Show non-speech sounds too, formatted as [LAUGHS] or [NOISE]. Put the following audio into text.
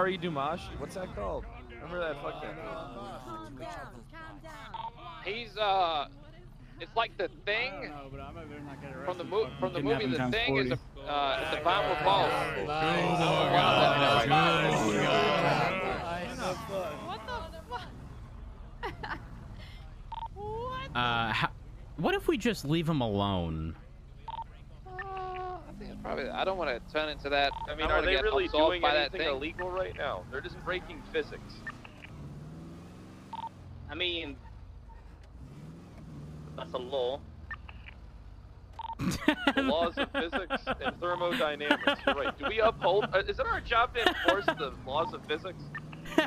Ari Dumash. What's that called? Remember that fucking? Calm down, calm down. He's uh, it's like the thing from the mo from the movie. The thing is a uh, it's a bomb with balls. What the fuck? Uh, how, what if we just leave him alone? Uh, I think it's probably. I don't want to turn into that. I mean, don't are they get really absorbed doing by that anything thing. illegal right now? They're just breaking physics. I mean, that's a law. [LAUGHS] The laws of physics and thermodynamics. You're right. Do we uphold? Uh, is it our job to enforce the laws of physics? [LAUGHS] Nah.